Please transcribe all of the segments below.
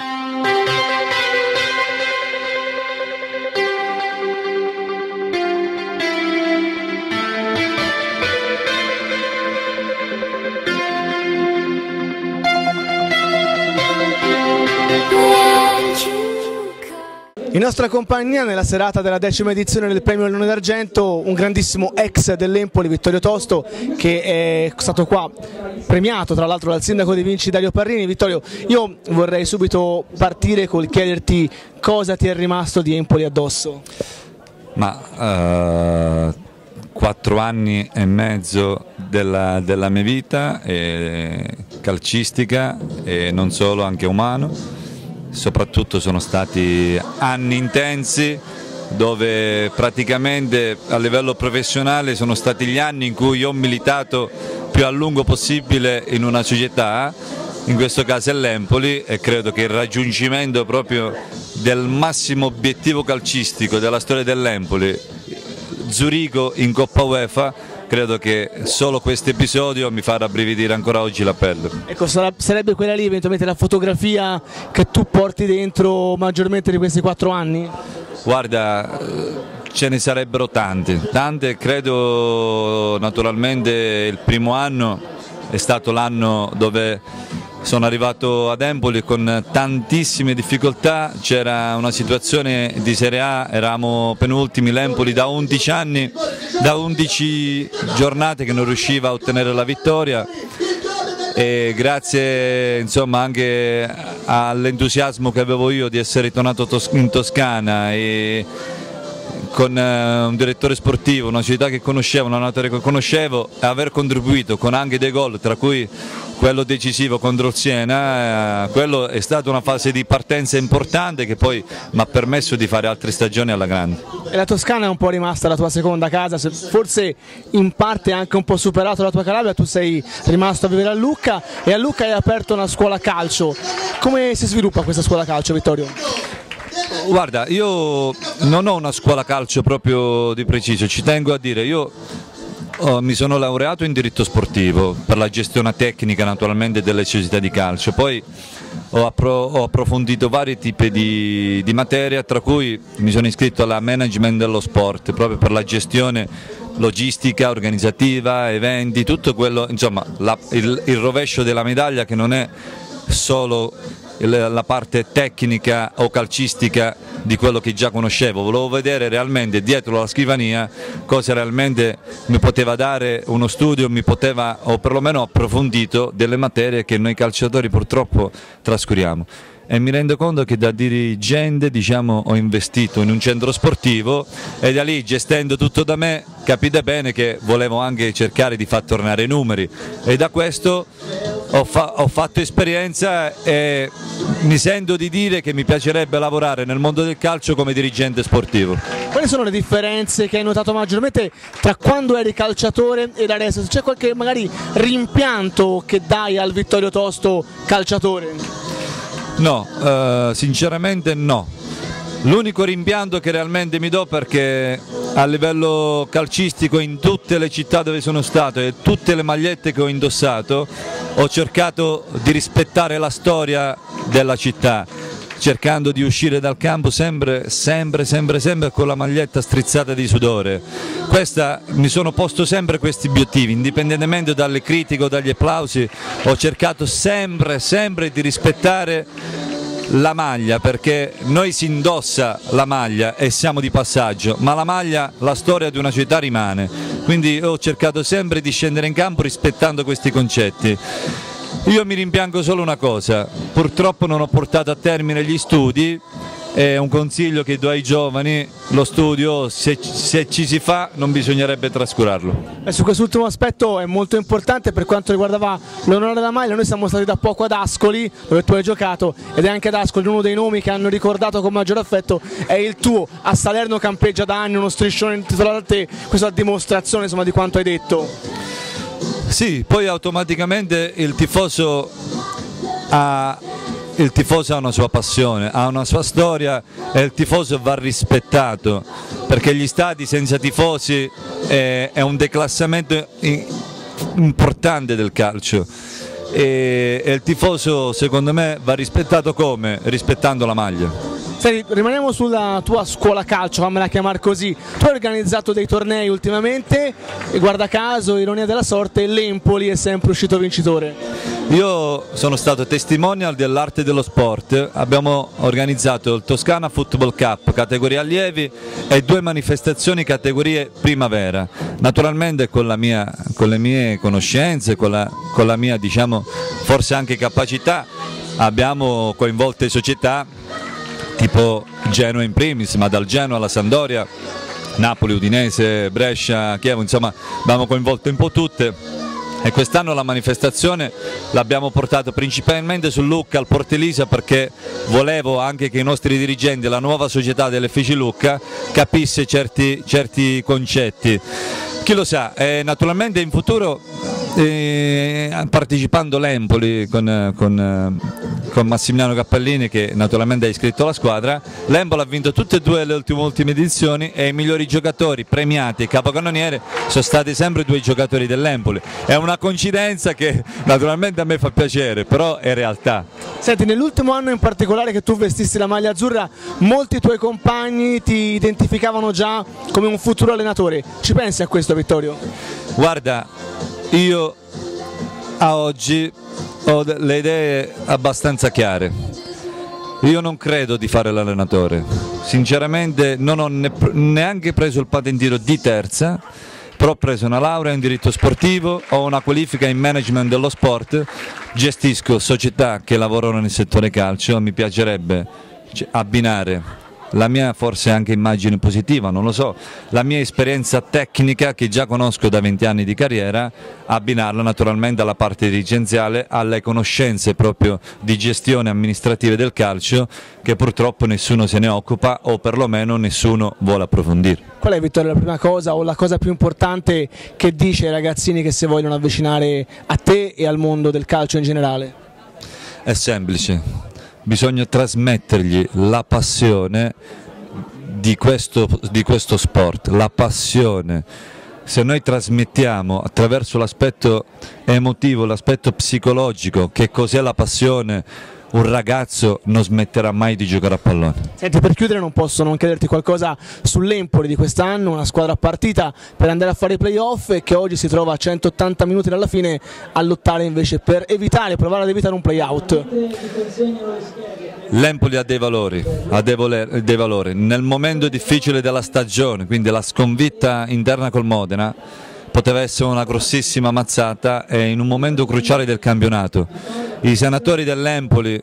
Bye. In nostra compagnia nella serata della decima edizione del premio Leone d'Argento un grandissimo ex dell'Empoli Vittorio Tosto che è stato qua premiato tra l'altro dal sindaco di Vinci Dario Parrini. Vittorio io vorrei subito partire col chiederti cosa ti è rimasto di Empoli addosso. Ma uh, quattro anni e mezzo della, della mia vita eh, calcistica e non solo anche umano soprattutto sono stati anni intensi dove praticamente a livello professionale sono stati gli anni in cui ho militato più a lungo possibile in una società, in questo caso è l'Empoli e credo che il raggiungimento proprio del massimo obiettivo calcistico della storia dell'Empoli, Zurigo in Coppa UEFA, credo che solo questo episodio mi fa rabbrividire ancora oggi la pelle. Ecco, sarebbe quella lì eventualmente la fotografia che tu porti dentro maggiormente di questi quattro anni? Guarda, ce ne sarebbero tante, tante credo naturalmente il primo anno è stato l'anno dove sono arrivato ad Empoli con tantissime difficoltà, c'era una situazione di Serie A, eravamo penultimi l'Empoli da 11 anni, da 11 giornate che non riusciva a ottenere la vittoria. E grazie insomma, anche all'entusiasmo che avevo io di essere tornato in Toscana e con eh, un direttore sportivo, una città che conoscevo, una natura che conoscevo e aver contribuito con anche dei gol, tra cui quello decisivo contro il Siena, eh, quello è stata una fase di partenza importante che poi mi ha permesso di fare altre stagioni alla grande. E la Toscana è un po' rimasta la tua seconda casa, forse in parte anche un po' superato la tua Calabria, tu sei rimasto a vivere a Lucca e a Lucca hai aperto una scuola calcio. Come si sviluppa questa scuola calcio Vittorio? Guarda, io non ho una scuola calcio proprio di preciso, ci tengo a dire, io oh, mi sono laureato in diritto sportivo per la gestione tecnica naturalmente delle società di calcio, poi ho, appro ho approfondito vari tipi di, di materia, tra cui mi sono iscritto alla management dello sport, proprio per la gestione logistica, organizzativa, eventi, tutto quello, insomma la, il, il rovescio della medaglia che non è solo la parte tecnica o calcistica di quello che già conoscevo, volevo vedere realmente dietro la scrivania cosa realmente mi poteva dare uno studio, mi poteva o perlomeno approfondito delle materie che noi calciatori purtroppo trascuriamo. E mi rendo conto che da dirigente diciamo, ho investito in un centro sportivo e da lì gestendo tutto da me capite bene che volevo anche cercare di far tornare i numeri. E da questo ho, fa ho fatto esperienza e mi sento di dire che mi piacerebbe lavorare nel mondo del calcio come dirigente sportivo. Quali sono le differenze che hai notato maggiormente tra quando eri calciatore ed adesso? C'è qualche magari rimpianto che dai al Vittorio Tosto calciatore? No, eh, sinceramente no. L'unico rimpianto che realmente mi do perché a livello calcistico in tutte le città dove sono stato e tutte le magliette che ho indossato ho cercato di rispettare la storia della città cercando di uscire dal campo sempre, sempre, sempre, sempre con la maglietta strizzata di sudore. Questa, mi sono posto sempre questi obiettivi, indipendentemente dalle critiche o dagli applausi, ho cercato sempre, sempre di rispettare la maglia perché noi si indossa la maglia e siamo di passaggio, ma la maglia, la storia di una città rimane, quindi ho cercato sempre di scendere in campo rispettando questi concetti. Io mi rimpiango solo una cosa, purtroppo non ho portato a termine gli studi è un consiglio che do ai giovani, lo studio se, se ci si fa non bisognerebbe trascurarlo. E su quest'ultimo aspetto è molto importante per quanto riguardava l'onore della maglia, noi siamo stati da poco ad Ascoli dove tu hai giocato ed è anche ad Ascoli uno dei nomi che hanno ricordato con maggior affetto è il tuo, a Salerno campeggia da anni uno striscione intitolato a te, questa è dimostrazione insomma, di quanto hai detto. Sì, poi automaticamente il tifoso ha il tifoso ha una sua passione, ha una sua storia e il tifoso va rispettato perché gli stadi senza tifosi è, è un declassamento importante del calcio e, e il tifoso secondo me va rispettato come? Rispettando la maglia. Senti, rimaniamo sulla tua scuola calcio, fammela chiamare così. Tu hai organizzato dei tornei ultimamente e guarda caso, ironia della sorte, l'Empoli è sempre uscito vincitore. Io sono stato testimonial dell'arte dello sport, abbiamo organizzato il Toscana Football Cup categoria allievi e due manifestazioni categorie primavera, naturalmente con, mia, con le mie conoscenze, con la, con la mia diciamo, forse anche capacità abbiamo coinvolto società tipo Genoa in primis, ma dal Genoa alla Sandoria, Napoli, Udinese, Brescia, Chievo, insomma abbiamo coinvolto un po' tutte e quest'anno la manifestazione l'abbiamo portata principalmente sul Lucca al Portelisa perché volevo anche che i nostri dirigenti, la nuova società dell'Effici Lucca capisse certi, certi concetti. Chi lo sa, eh, naturalmente in futuro eh, partecipando l'Empoli con, con, con, Massimiliano Cappellini che naturalmente è iscritto alla squadra, l'Empoli ha vinto tutte e due le ultime, ultime edizioni e i migliori giocatori premiati e capocannoniere sono stati sempre due giocatori dell'Empoli. È una coincidenza che naturalmente a me fa piacere, però è realtà. Senti, nell'ultimo anno in particolare che tu vestissi la maglia azzurra, molti tuoi compagni ti identificavano già come un futuro allenatore. Ci pensi a questo Vittorio? Guarda, io a oggi ho le idee abbastanza chiare. Io non credo di fare l'allenatore, sinceramente non ho neanche preso il patentino di terza, però ho preso una laurea in diritto sportivo, ho una qualifica in management dello sport, gestisco società che lavorano nel settore calcio, mi piacerebbe abbinare la mia forse anche immagine positiva, non lo so, la mia esperienza tecnica che già conosco da 20 anni di carriera, abbinarla naturalmente alla parte dirigenziale, alle conoscenze proprio di gestione amministrativa del calcio che purtroppo nessuno se ne occupa o perlomeno nessuno vuole approfondire. Qual è Vittorio la prima cosa o la cosa più importante che dice ai ragazzini che si vogliono avvicinare a te e al mondo del calcio in generale? È semplice, bisogna trasmettergli la passione di questo, di questo sport, la passione. Se noi trasmettiamo attraverso l'aspetto emotivo, l'aspetto psicologico, che cos'è la passione, un ragazzo non smetterà mai di giocare a pallone. Senti, per chiudere non posso non chiederti qualcosa sull'Empoli di quest'anno, una squadra partita per andare a fare i playoff e che oggi si trova a 180 minuti dalla fine a lottare invece per evitare, provare ad evitare un playout. L'Empoli ha dei valori, ha dei, voler, dei valori. Nel momento difficile della stagione, quindi la sconfitta interna col Modena, poteva essere una grossissima mazzata e in un momento cruciale del campionato. I senatori dell'Empoli,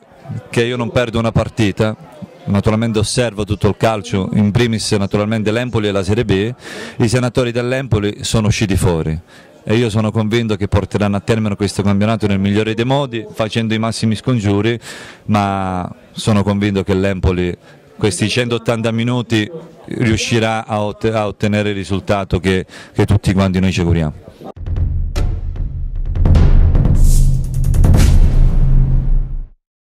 che io non perdo una partita, naturalmente osservo tutto il calcio, in primis naturalmente l'Empoli e la Serie B, i senatori dell'Empoli sono usciti fuori e io sono convinto che porteranno a termine questo campionato nel migliore dei modi, facendo i massimi scongiuri, ma sono convinto che l'Empoli questi 180 minuti riuscirà a, ottenere il risultato che, che tutti quanti noi ci auguriamo.